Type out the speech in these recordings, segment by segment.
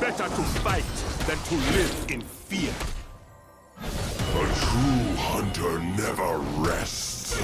better to fight than to live in fear. A true hunter never rests.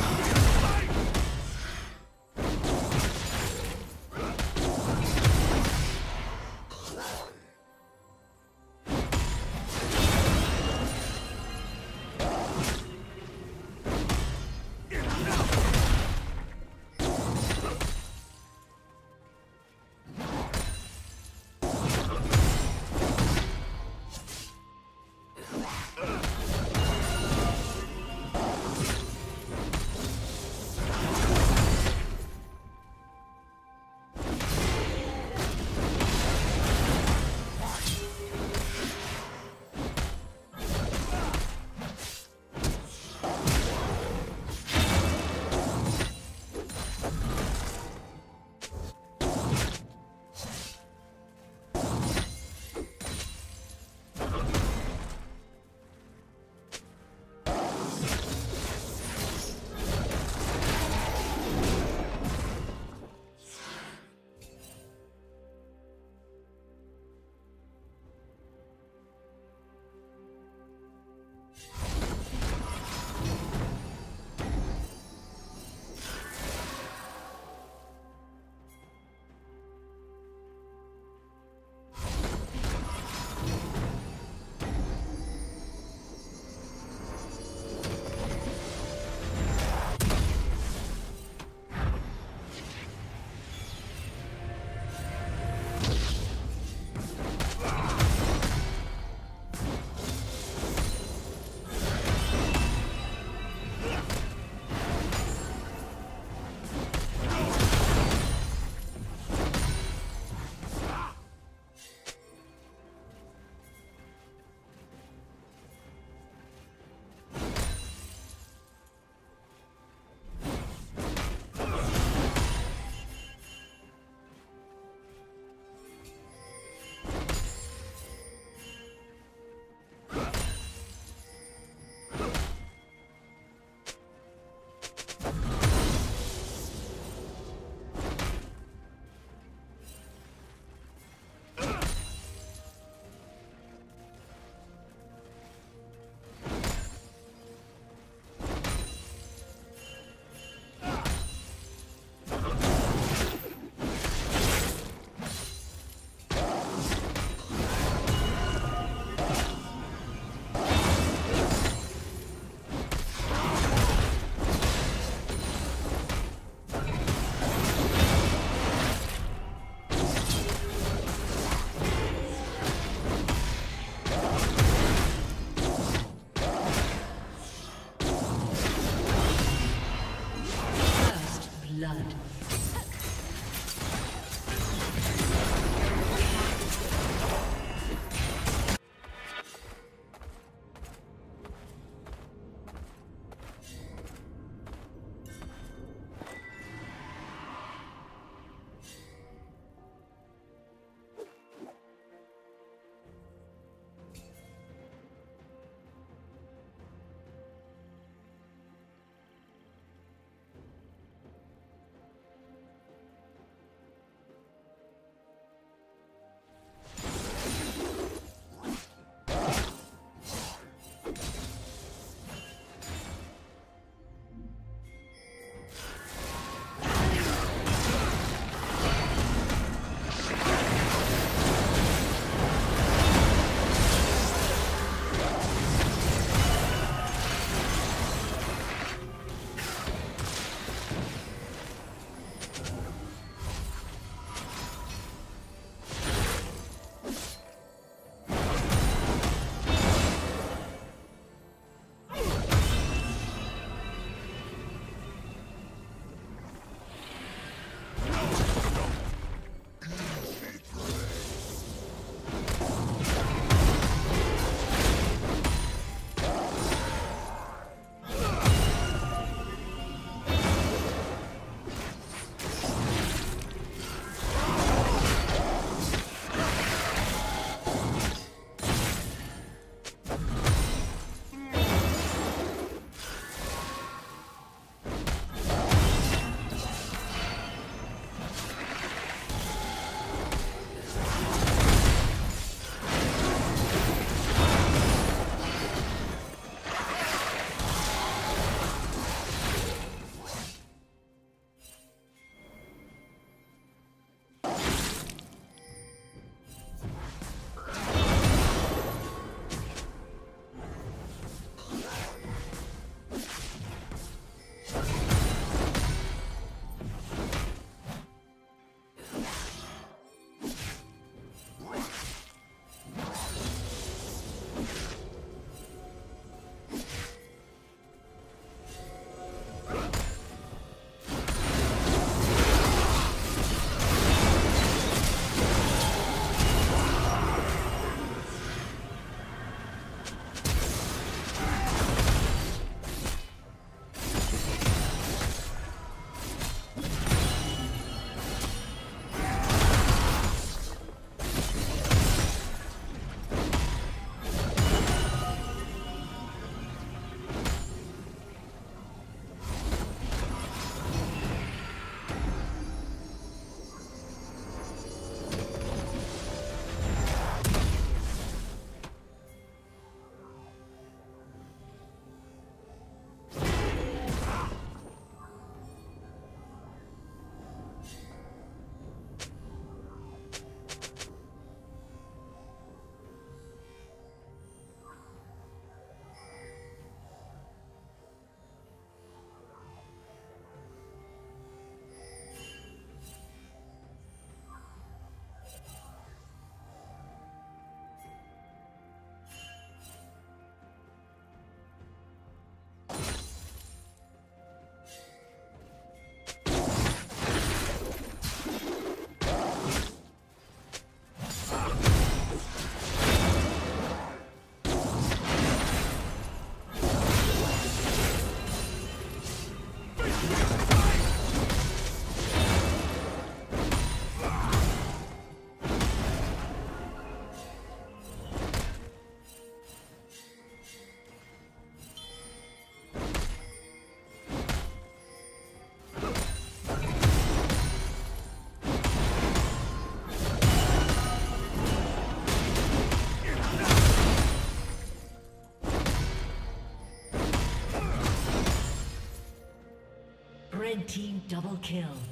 Double kill.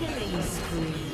Killing spree.